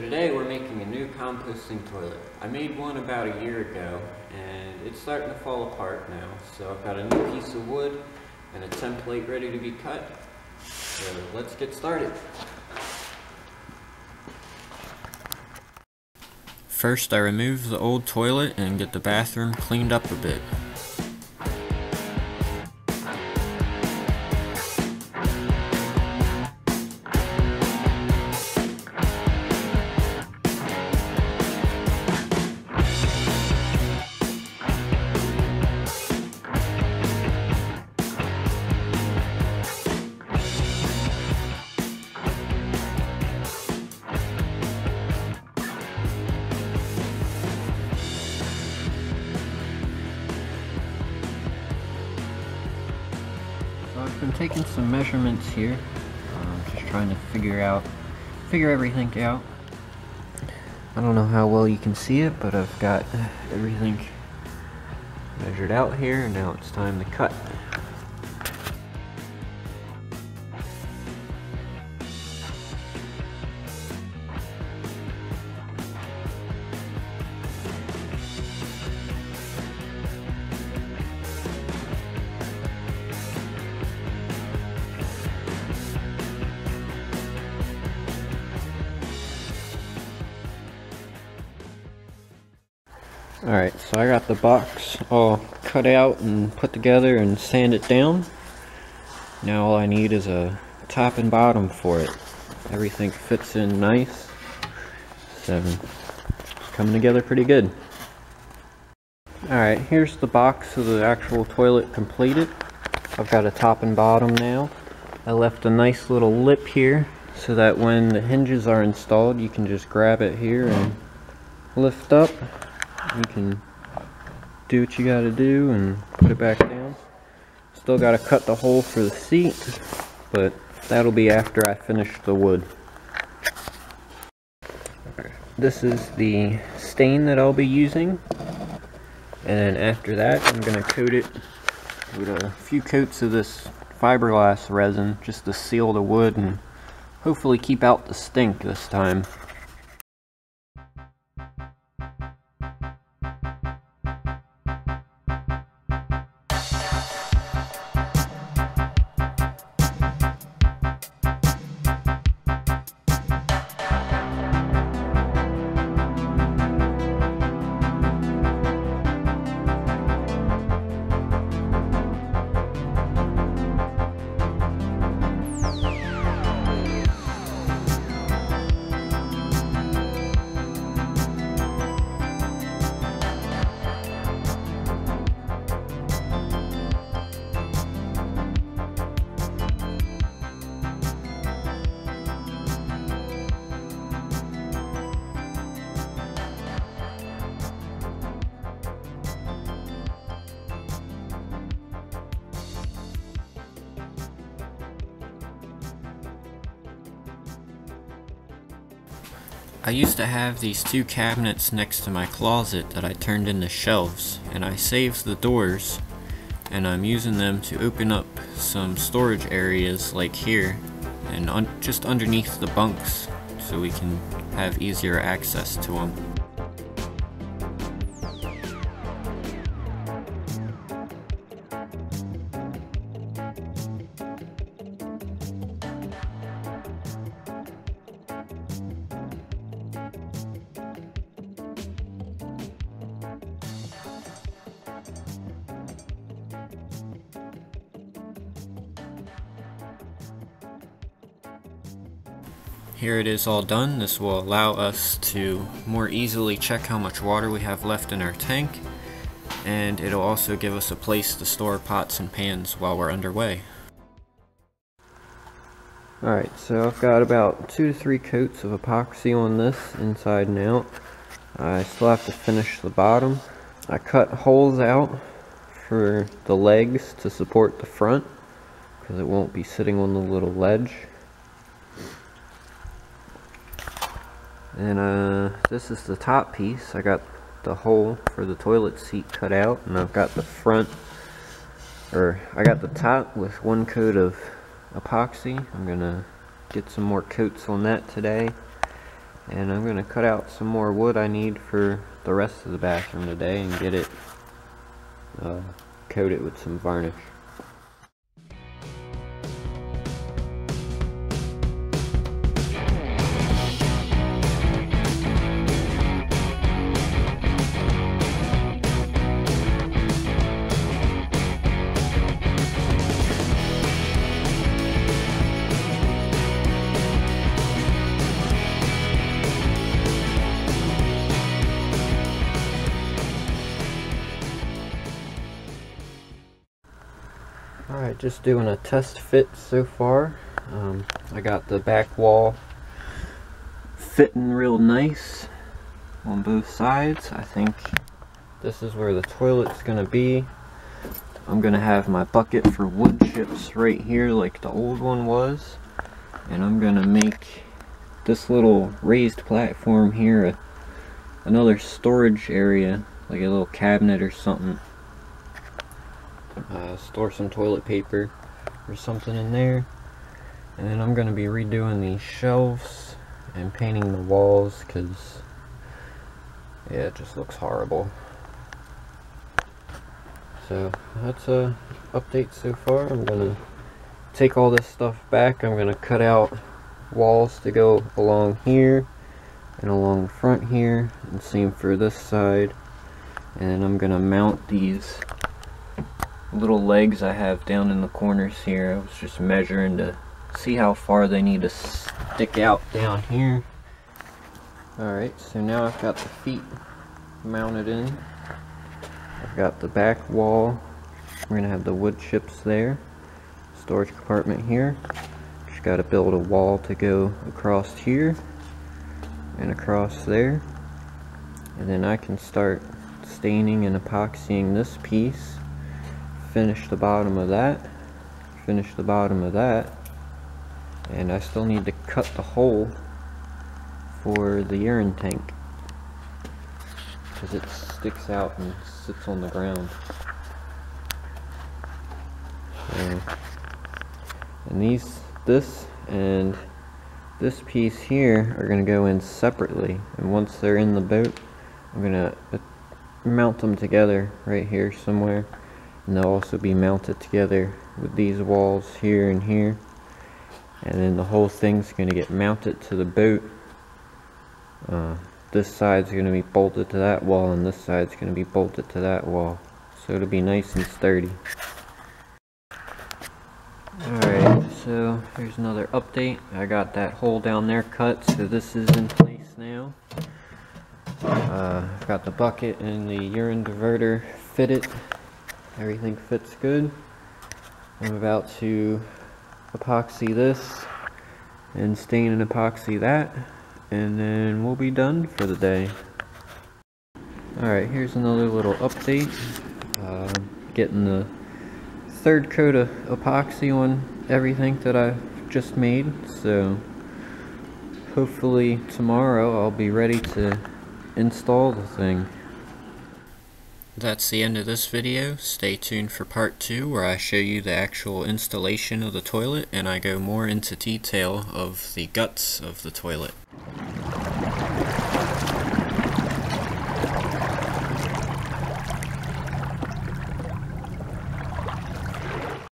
today we're making a new composting toilet. I made one about a year ago and it's starting to fall apart now. So I've got a new piece of wood and a template ready to be cut. So let's get started. First I remove the old toilet and get the bathroom cleaned up a bit. Taking some measurements here, um, just trying to figure out, figure everything out. I don't know how well you can see it, but I've got everything measured out here, now it's time to cut. Alright, so I got the box all cut out and put together and sanded it down. Now all I need is a top and bottom for it. Everything fits in nice. So, it's coming together pretty good. Alright, here's the box of the actual toilet completed. I've got a top and bottom now. I left a nice little lip here so that when the hinges are installed you can just grab it here and lift up you can do what you gotta do and put it back down. Still gotta cut the hole for the seat, but that'll be after I finish the wood. This is the stain that I'll be using. And then after that, I'm gonna coat it with a few coats of this fiberglass resin just to seal the wood and hopefully keep out the stink this time. I used to have these two cabinets next to my closet that I turned into shelves, and I saved the doors, and I'm using them to open up some storage areas like here, and un just underneath the bunks, so we can have easier access to them. Here it is all done. This will allow us to more easily check how much water we have left in our tank and it'll also give us a place to store pots and pans while we're underway. Alright, so I've got about two to three coats of epoxy on this inside and out. I still have to finish the bottom. I cut holes out for the legs to support the front because it won't be sitting on the little ledge. And uh, this is the top piece. I got the hole for the toilet seat cut out, and I've got the front, or I got the top with one coat of epoxy. I'm gonna get some more coats on that today. And I'm to cut out some more wood I need for the rest of the bathroom today and get it uh, coated with some varnish. Just doing a test fit so far. Um, I got the back wall fitting real nice on both sides. I think this is where the toilet's going to be. I'm going to have my bucket for wood chips right here like the old one was. And I'm going to make this little raised platform here a, another storage area, like a little cabinet or something uh, store some toilet paper or something in there. And then I'm going to be redoing these shelves and painting the walls because yeah it just looks horrible. So that's a update so far. I'm going to take all this stuff back. I'm going to cut out walls to go along here and along the front here and same for this side. And then I'm going to mount these little legs I have down in the corners here. I was just measuring to see how far they need to stick out down here. Alright, so now I've got the feet mounted in. I've got the back wall. We're going to have the wood chips there. Storage compartment here. Just got to build a wall to go across here and across there. And then I can start staining and epoxying this piece finish the bottom of that finish the bottom of that and I still need to cut the hole for the urine tank because it sticks out and sits on the ground. So, and these this and this piece here are going to go in separately and once they're in the boat I'm going to mount them together right here somewhere and they'll also be mounted together with these walls here and here. And then the whole thing's going to get mounted to the boat. Uh, this side's going to be bolted to that wall and this side's going to be bolted to that wall. So it'll be nice and sturdy. Alright so here's another update. I got that hole down there cut so this is in place now. Uh, I've got the bucket and the urine diverter fitted everything fits good. I'm about to epoxy this and stain and epoxy that and then we'll be done for the day. Alright, here's another little update. Uh, getting the third coat of epoxy on everything that I've just made, so hopefully tomorrow I'll be ready to install the thing. That's the end of this video. Stay tuned for part 2 where I show you the actual installation of the toilet and I go more into detail of the guts of the toilet.